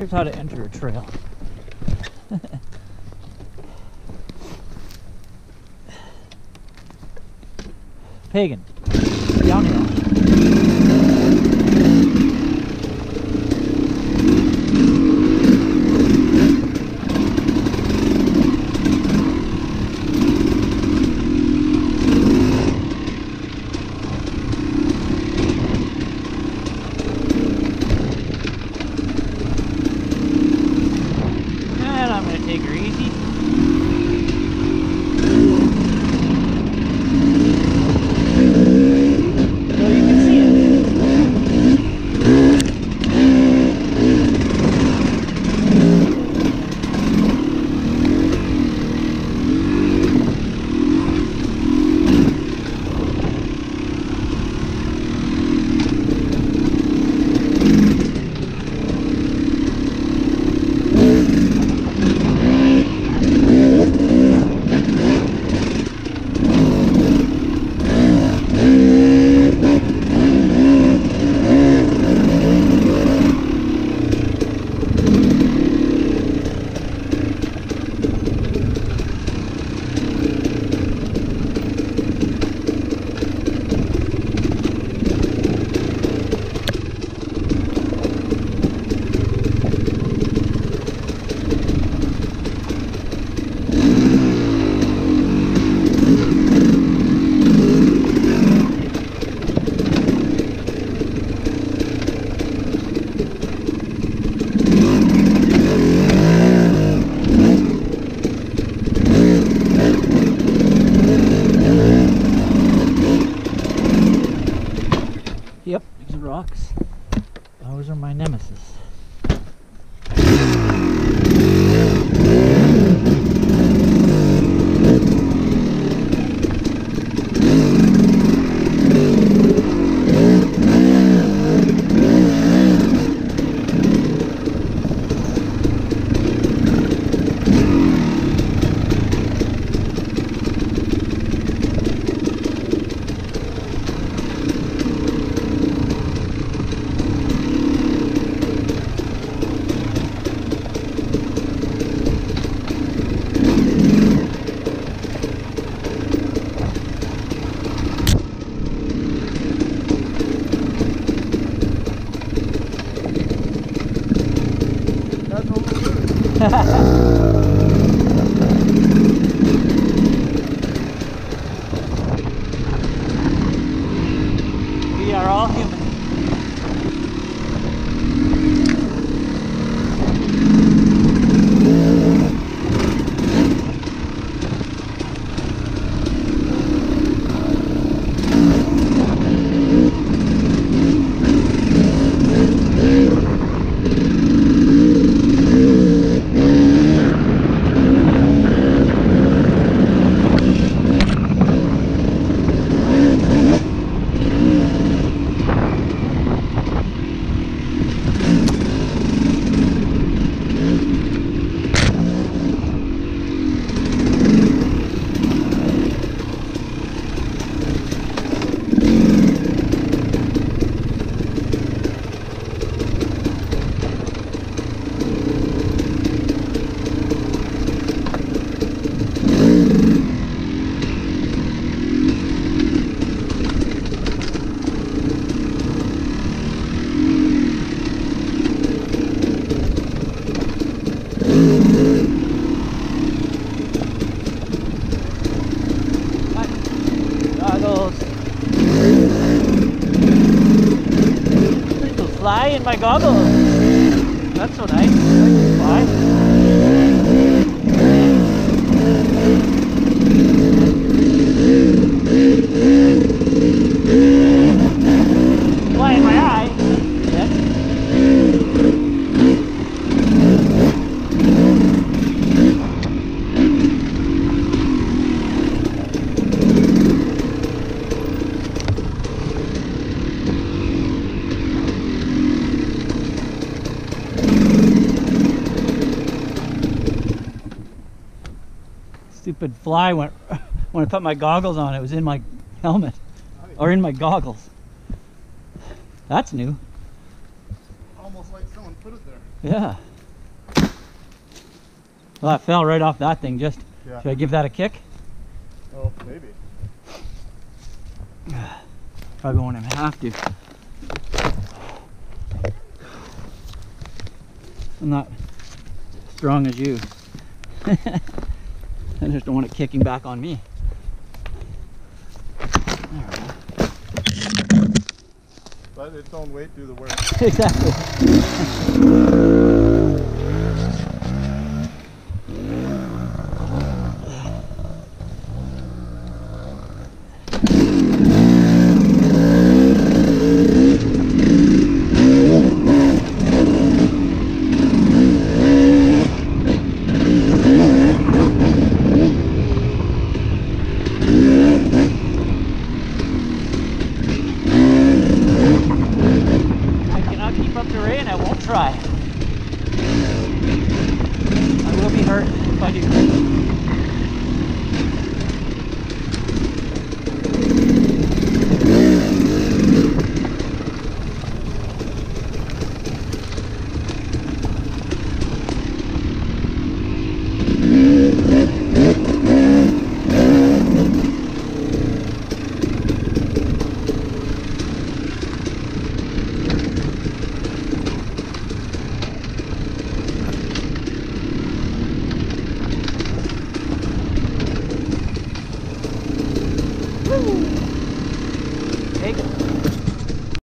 here's how to enter a trail. Pagan, downhill. crazy? bucks. Those are my nemesis. 哈哈哈 fly in my goggles. That's so nice. I can fly. stupid fly went when I put my goggles on it was in my helmet or in my goggles. That's new. Almost like someone put it there. Yeah. Well that fell right off that thing just yeah. should I give that a kick? Oh maybe. Probably won't even have to. I'm not strong as you. I just don't want it kicking back on me. There we go. Let its own weight do the work. exactly. Thank you.